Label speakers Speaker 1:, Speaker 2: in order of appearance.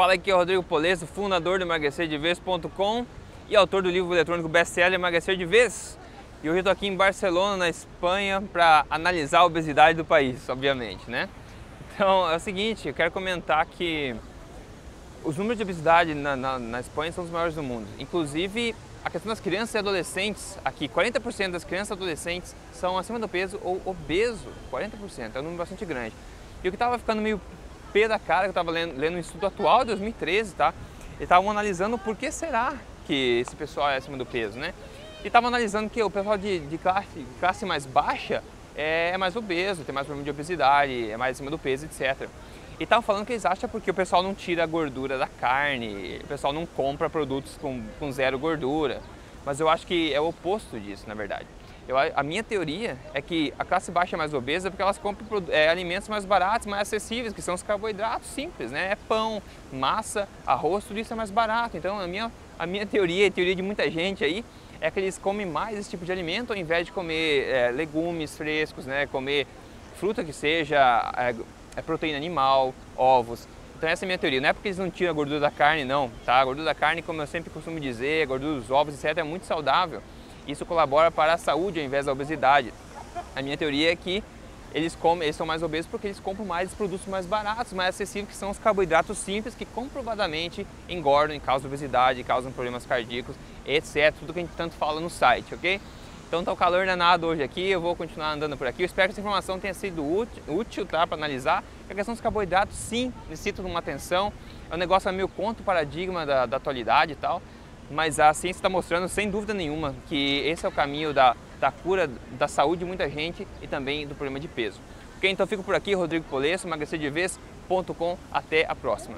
Speaker 1: fala aqui é o Rodrigo Polesso, fundador do emagrecerdevez.com e autor do livro eletrônico best-seller Emagrecer de Vez. E hoje eu estou aqui em Barcelona, na Espanha, para analisar a obesidade do país, obviamente, né? Então é o seguinte, eu quero comentar que os números de obesidade na, na, na Espanha são os maiores do mundo. Inclusive, a questão das crianças e adolescentes, aqui 40% das crianças e adolescentes são acima do peso ou obeso, 40%, é um número bastante grande. E o que estava ficando meio pé da cara, que eu estava lendo, lendo um estudo atual de 2013, tá? Eles estavam analisando por que será que esse pessoal é acima do peso, né? E estavam analisando que o pessoal de, de classe, classe mais baixa é, é mais obeso, tem mais problema de obesidade, é mais acima do peso, etc. E estavam falando que eles acham porque o pessoal não tira a gordura da carne, o pessoal não compra produtos com, com zero gordura. Mas eu acho que é o oposto disso, na verdade. Eu, a minha teoria é que a classe baixa é mais obesa porque elas compram é, alimentos mais baratos, mais acessíveis, que são os carboidratos simples, né? É pão, massa, arroz, tudo isso é mais barato. Então a minha, a minha teoria, a teoria de muita gente aí, é que eles comem mais esse tipo de alimento ao invés de comer é, legumes frescos, né? Comer fruta que seja, é, é proteína animal, ovos. Então essa é a minha teoria. Não é porque eles não tiram a gordura da carne, não. Tá? A gordura da carne, como eu sempre costumo dizer, a gordura dos ovos, etc., é muito saudável. Isso colabora para a saúde ao invés da obesidade. A minha teoria é que eles, comem, eles são mais obesos porque eles compram mais produtos mais baratos, mais acessíveis, que são os carboidratos simples que comprovadamente engordam e causam obesidade, causam problemas cardíacos, etc. Tudo que a gente tanto fala no site, ok? Então tá o calor danado hoje aqui, eu vou continuar andando por aqui. Eu espero que essa informação tenha sido útil, tá, para analisar. A questão dos carboidratos, sim, necessita de uma atenção. É um negócio meio contra o paradigma da, da atualidade e tal mas a ciência está mostrando, sem dúvida nenhuma, que esse é o caminho da, da cura da saúde de muita gente e também do problema de peso. Ok, então fico por aqui, Rodrigo Polesso, emagrecerdevez.com. Até a próxima.